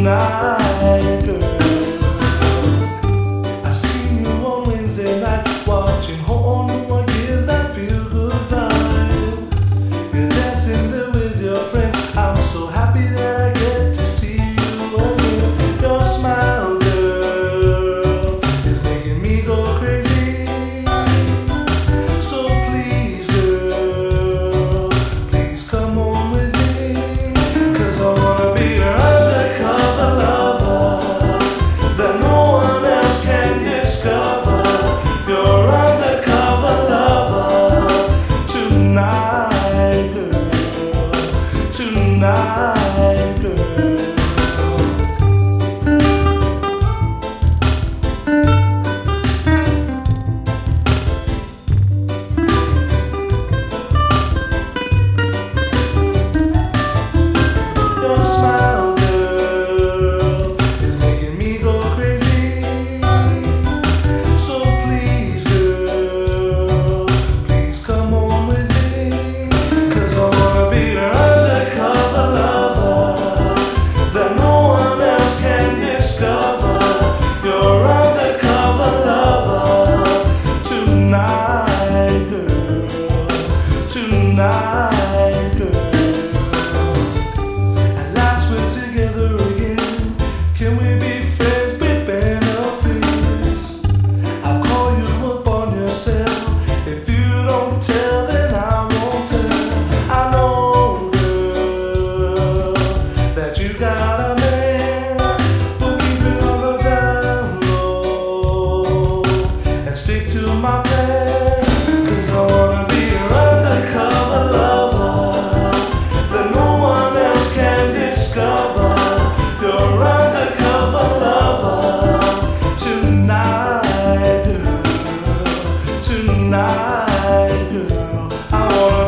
tonight. tonight. my girl.